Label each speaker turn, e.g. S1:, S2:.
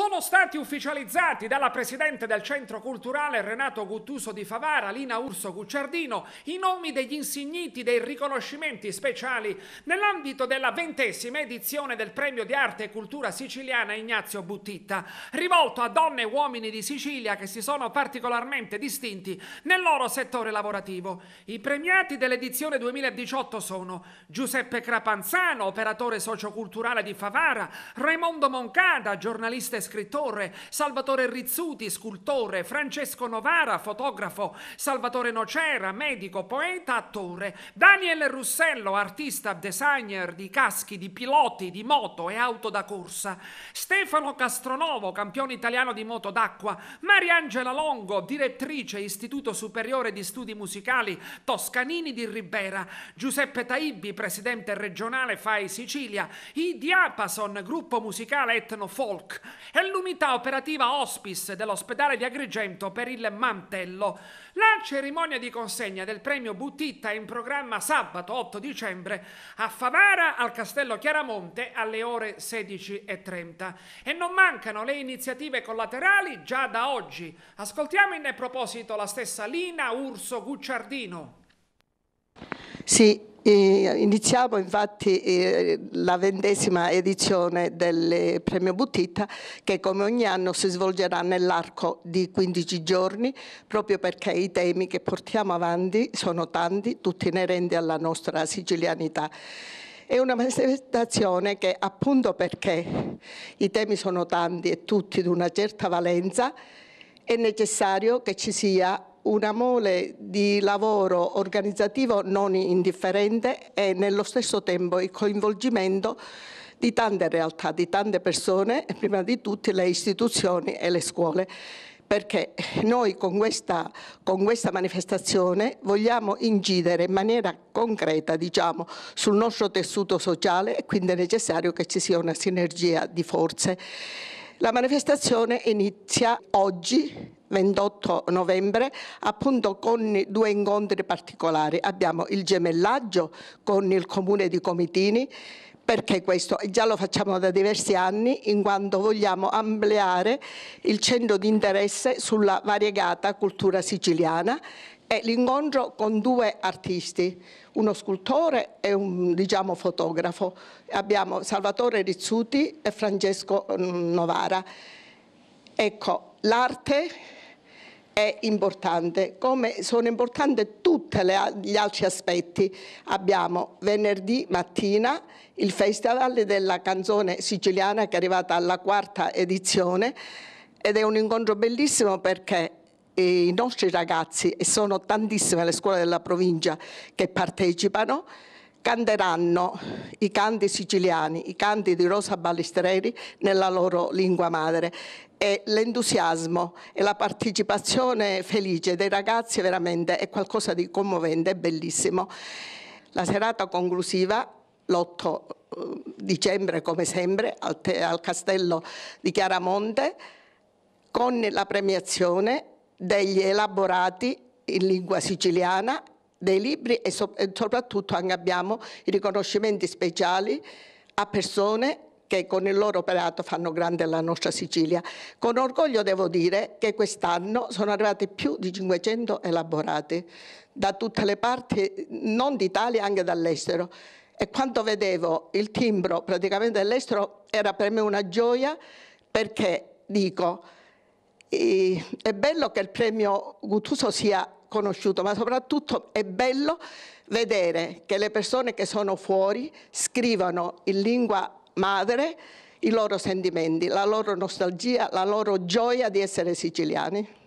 S1: Sono stati ufficializzati dalla presidente del Centro Culturale Renato Guttuso di Favara, Lina Urso Gucciardino, i nomi degli insigniti dei riconoscimenti speciali nell'ambito della ventesima edizione del Premio di Arte e Cultura Siciliana Ignazio Buttitta, rivolto a donne e uomini di Sicilia che si sono particolarmente distinti nel loro settore lavorativo. I premiati dell'edizione 2018 sono Giuseppe Crapanzano, operatore socioculturale di Favara, Raimondo Moncada, giornalista scrittore, Salvatore Rizzuti, scultore, Francesco Novara, fotografo, Salvatore Nocera, medico, poeta, attore, Daniel Russello, artista, designer di caschi, di piloti, di moto e auto da corsa, Stefano Castronovo, campione italiano di moto d'acqua, Mariangela Longo, direttrice Istituto Superiore di Studi Musicali Toscanini di Ribera, Giuseppe Taibbi, presidente regionale FAI Sicilia, i Diapason, gruppo musicale etno folk e l'unità operativa Hospice dell'ospedale di Agrigento per il Mantello. La cerimonia di consegna del premio Buttitta è in programma sabato 8 dicembre a Favara al Castello Chiaramonte alle ore 16.30 e non mancano le iniziative collaterali già da oggi. Ascoltiamo in proposito la stessa Lina Urso Gucciardino.
S2: Sì, eh, iniziamo infatti eh, la ventesima edizione del Premio Buttitta che come ogni anno si svolgerà nell'arco di 15 giorni proprio perché i temi che portiamo avanti sono tanti, tutti inerenti alla nostra sicilianità. È una manifestazione che appunto perché i temi sono tanti e tutti di una certa valenza è necessario che ci sia una mole di lavoro organizzativo non indifferente e nello stesso tempo il coinvolgimento di tante realtà, di tante persone e prima di tutte le istituzioni e le scuole perché noi con questa, con questa, manifestazione vogliamo incidere in maniera concreta diciamo, sul nostro tessuto sociale e quindi è necessario che ci sia una sinergia di forze. La manifestazione inizia oggi 28 novembre, appunto con due incontri particolari. Abbiamo il gemellaggio con il comune di Comitini, perché questo? Già lo facciamo da diversi anni in quanto vogliamo ampliare il centro di interesse sulla variegata cultura siciliana e l'incontro con due artisti, uno scultore e un diciamo, fotografo. Abbiamo Salvatore Rizzuti e Francesco mm, Novara. Ecco, l'arte è importante, come sono importanti tutti gli altri aspetti. Abbiamo venerdì mattina il Festival della canzone siciliana che è arrivata alla quarta edizione ed è un incontro bellissimo perché i nostri ragazzi, e sono tantissime le scuole della provincia che partecipano, canteranno i canti siciliani, i canti di Rosa Balistreri nella loro lingua madre e l'entusiasmo e la partecipazione felice dei ragazzi veramente è qualcosa di commovente, è bellissimo. La serata conclusiva l'8 eh, dicembre come sempre al, al castello di Chiaramonte con la premiazione degli elaborati in lingua siciliana dei libri e, so e soprattutto abbiamo i riconoscimenti speciali a persone che con il loro operato fanno grande la nostra Sicilia. Con orgoglio devo dire che quest'anno sono arrivati più di 500 elaborati da tutte le parti, non d'Italia, anche dall'estero. E quando vedevo il timbro praticamente dall'estero era per me una gioia perché dico, è bello che il premio Guttuso sia conosciuto, ma soprattutto è bello vedere che le persone che sono fuori scrivono in lingua madre i loro sentimenti, la loro nostalgia, la loro gioia di essere siciliani.